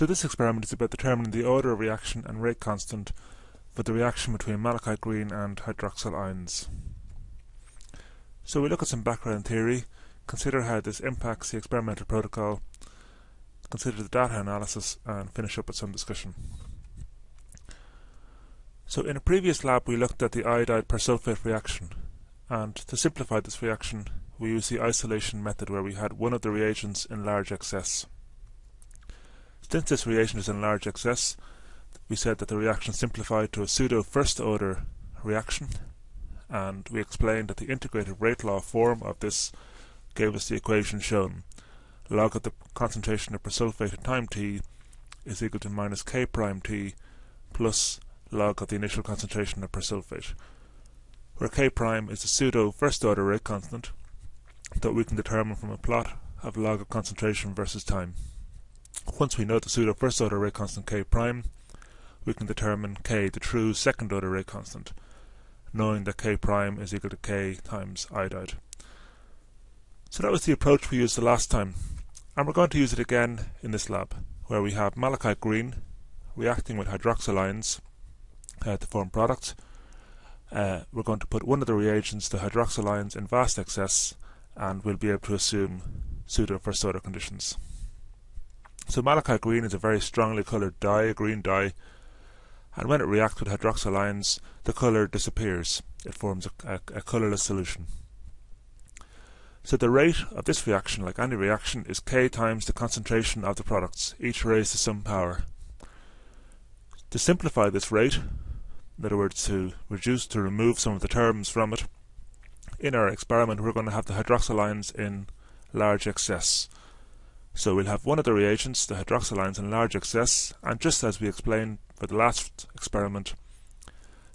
So this experiment is about determining the order of reaction and rate constant for the reaction between malachite green and hydroxyl ions. So we look at some background theory, consider how this impacts the experimental protocol, consider the data analysis and finish up with some discussion. So in a previous lab we looked at the iodide persulfate reaction and to simplify this reaction we used the isolation method where we had one of the reagents in large excess. Since this reagent is in large excess, we said that the reaction simplified to a pseudo first order reaction, and we explained that the integrated rate law form of this gave us the equation shown. Log of the concentration of persulfate at time t is equal to minus k prime t plus log of the initial concentration of persulfate, where k prime is the pseudo first order rate constant that we can determine from a plot of log of concentration versus time. Once we know the pseudo first order rate constant k prime, we can determine k, the true second order rate constant, knowing that k prime is equal to k times iodide. So that was the approach we used the last time, and we're going to use it again in this lab, where we have malachite green reacting with hydroxyl ions uh, to form products. Uh, we're going to put one of the reagents, the hydroxyl ions, in vast excess, and we'll be able to assume pseudo first order conditions. So malachite green is a very strongly coloured dye, a green dye, and when it reacts with hydroxyl ions, the colour disappears. It forms a, a, a colourless solution. So the rate of this reaction, like any reaction, is K times the concentration of the products, each raised to some power. To simplify this rate, in other words, to reduce, to remove some of the terms from it, in our experiment we're going to have the hydroxyl ions in large excess. So we'll have one of the reagents, the hydroxyl ions in large excess, and just as we explained for the last experiment,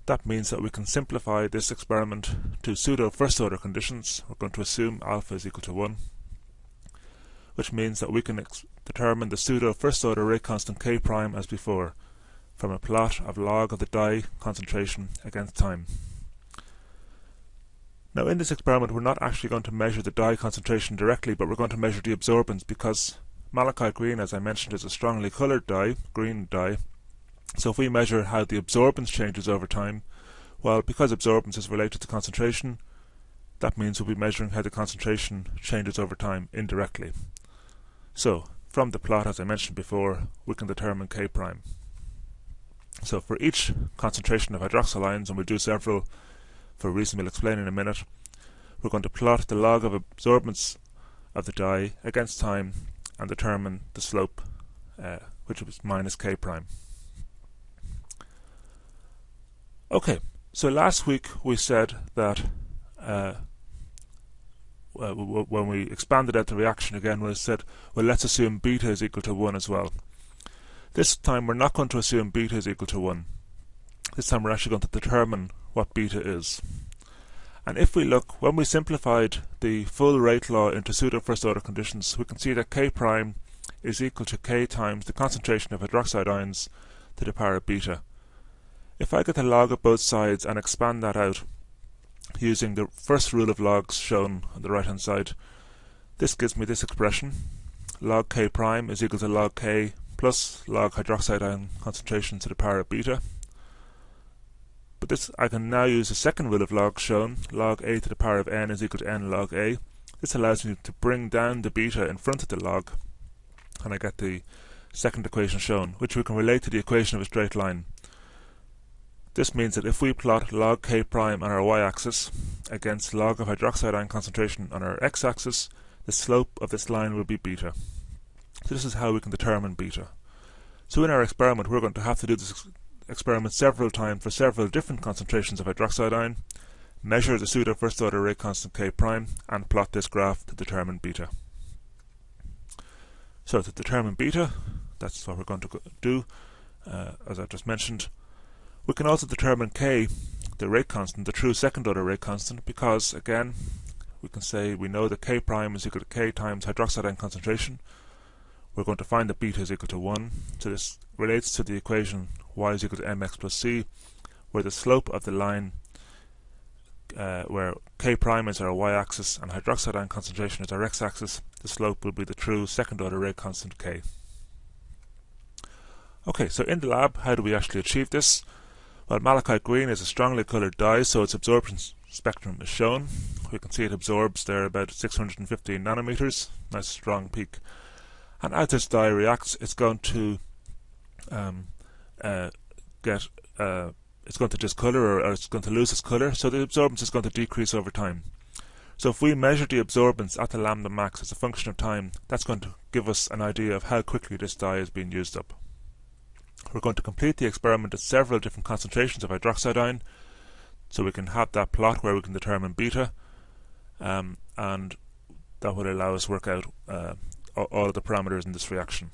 that means that we can simplify this experiment to pseudo first order conditions. We're going to assume alpha is equal to 1, which means that we can determine the pseudo first order rate constant k prime as before, from a plot of log of the dye concentration against time. Now in this experiment we're not actually going to measure the dye concentration directly, but we're going to measure the absorbance because malachite green, as I mentioned, is a strongly coloured dye, green dye. So if we measure how the absorbance changes over time, well, because absorbance is related to concentration, that means we'll be measuring how the concentration changes over time indirectly. So, from the plot, as I mentioned before, we can determine K prime. So for each concentration of hydroxyl ions, and we'll do several for a reason we'll explain in a minute, we're going to plot the log of absorbance of the dye against time and determine the slope, uh, which was minus k prime. Okay, so last week we said that uh, when we expanded out the reaction again, we said, well, let's assume beta is equal to 1 as well. This time we're not going to assume beta is equal to 1. This time we're actually going to determine what beta is. And if we look, when we simplified the full rate law into pseudo first order conditions, we can see that K prime is equal to K times the concentration of hydroxide ions to the power of beta. If I get the log of both sides and expand that out using the first rule of logs shown on the right hand side, this gives me this expression. Log K prime is equal to log K plus log hydroxide ion concentration to the power of beta. But this I can now use the second rule of log shown, log a to the power of n is equal to n log a. This allows me to bring down the beta in front of the log, and I get the second equation shown, which we can relate to the equation of a straight line. This means that if we plot log k prime on our y-axis against log of hydroxide ion concentration on our x-axis, the slope of this line will be beta. So this is how we can determine beta. So in our experiment we're going to have to do this experiment several times for several different concentrations of hydroxide ion, measure the pseudo first order rate constant K prime, and plot this graph to determine beta. So to determine beta, that's what we're going to do, uh, as I just mentioned. We can also determine K, the rate constant, the true second order rate constant, because again, we can say we know that K prime is equal to K times hydroxide ion concentration. We're going to find that beta is equal to 1, so this relates to the equation y is equal to mx plus c, where the slope of the line, uh, where k prime is our y-axis and hydroxide ion concentration is our x-axis, the slope will be the true second order rate constant k. Okay, so in the lab, how do we actually achieve this? Well, malachite green is a strongly coloured dye, so its absorption spectrum is shown. We can see it absorbs there about 615 nanometers, nice strong peak. And as this dye reacts, it's going to um, uh, get uh, it's going to discolor or, or it's going to lose its colour, so the absorbance is going to decrease over time. So if we measure the absorbance at the lambda max as a function of time, that's going to give us an idea of how quickly this dye is being used up. We're going to complete the experiment at several different concentrations of hydroxide ion, so we can have that plot where we can determine beta, um, and that will allow us to work out uh, all of the parameters in this reaction.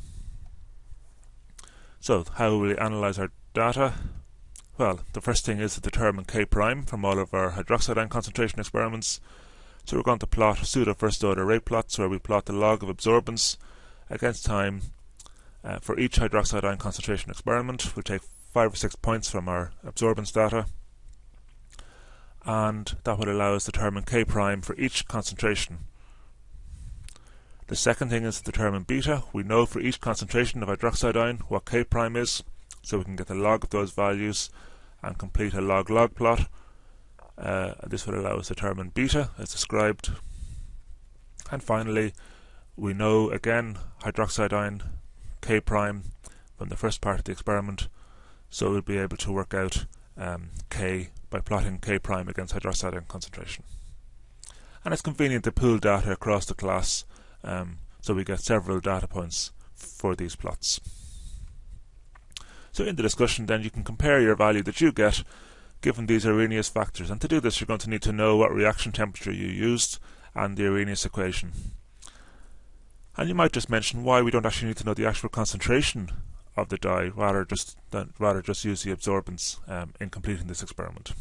So, how will we analyze our data? Well, the first thing is to determine K prime from all of our hydroxide ion concentration experiments. So we're going to plot pseudo first order rate plots where we plot the log of absorbance against time uh, for each hydroxide ion concentration experiment. We'll take five or six points from our absorbance data and that will allow us to determine K prime for each concentration. The second thing is to determine beta. We know for each concentration of hydroxide ion what K prime is, so we can get the log of those values and complete a log-log plot. Uh, this will allow us to determine beta as described. And finally, we know again hydroxide ion K prime from the first part of the experiment, so we'll be able to work out um, K by plotting K prime against hydroxide ion concentration. And it's convenient to pool data across the class, um, so we get several data points for these plots. So in the discussion then you can compare your value that you get given these Arrhenius factors and to do this you're going to need to know what reaction temperature you used and the Arrhenius equation. And you might just mention why we don't actually need to know the actual concentration of the dye, rather just rather just use the absorbance um, in completing this experiment.